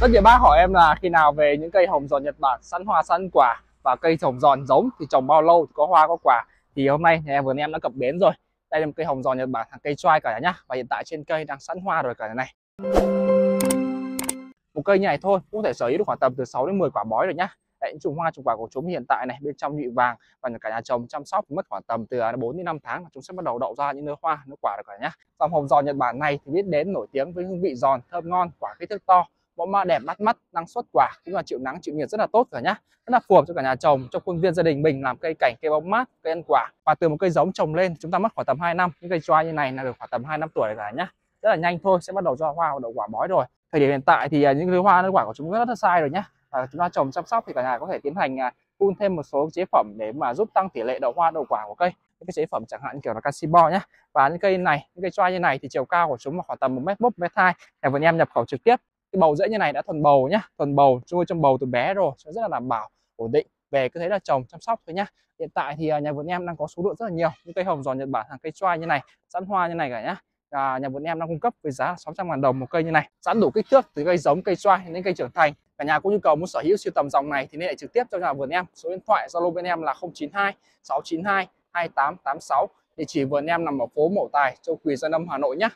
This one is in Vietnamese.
rất nhiều bác hỏi em là khi nào về những cây hồng giòn Nhật Bản sẵn hoa sẵn quả và cây hồng giòn giống thì trồng bao lâu thì có hoa có quả. Thì hôm nay nhà em vườn em đã cập bến rồi. Đây là một cây hồng giòn Nhật Bản hàng cây trai cả nhà nhá. Và hiện tại trên cây đang sẵn hoa rồi cả nhà này. Một cây như này thôi cũng có thể sở hữu được khoảng tầm từ 6 đến 10 quả bói rồi nhá. Đấy, chùm hoa chùm quả của chúng hiện tại này bên trong nhụy vàng và cả nhà trồng chăm sóc mất khoảng tầm từ 4 đến 5 tháng chúng sẽ bắt đầu đậu ra những nơ hoa nơ quả được cả nhá. Dòng hồng giòn Nhật Bản này thì biết đến nổi tiếng với hương vị giòn thơm ngon quả kích thước to mẫu mã đẹp bắt mắt, năng suất quả, cũng là chịu nắng, chịu nhiệt rất là tốt cả nhá. Rất là phù hợp cho cả nhà trồng trong khuôn viên gia đình mình làm cây cảnh, cây bóng mát, cây ăn quả. Và từ một cây giống trồng lên, chúng ta mất khoảng tầm 2 năm. Những cây choai như này là được khoảng tầm 2 năm tuổi cả nhá. Rất là nhanh thôi, sẽ bắt đầu cho hoa và đậu quả bói rồi. Thời điểm hiện tại thì à, những cái hoa nứa quả của chúng rất là sai rồi nhá. Và chúng ta trồng chăm sóc thì cả nhà có thể tiến hành à, phun thêm một số chế phẩm để mà giúp tăng tỷ lệ đậu hoa, đậu quả của cây. Những cái chế phẩm chẳng hạn kiểu là canxi nhé và những cây này, những cây choai như này thì chiều cao của chúng là khoảng tầm một mét một mét hai. Nhà vườn em nhập khẩu trực tiếp cái bầu rễ như này đã thuần bầu nhá. Thuần bầu nuôi trong bầu từ bé rồi sẽ rất là đảm bảo ổn định. Về cứ thế là trồng chăm sóc thôi nhá. Hiện tại thì à, nhà vườn em đang có số lượng rất là nhiều. Những cây hồng giòn nhật bản hàng cây choai như này sẵn hoa như này cả nhá. À, nhà vườn em đang cung cấp với giá 600 ngàn đồng một cây như này. Sẵn đủ kích thước từ cây giống cây xoai đến cây trưởng thành. Cả nhà có nhu cầu muốn sở hữu siêu tầm dòng này thì liên hệ trực tiếp cho nhà vườn em. Số điện thoại zalo bên em là 092 692 2886 địa chỉ vườn em nằm ở phố Mậu Tài châu Quỳ Gia Lâm Hà Nội nhé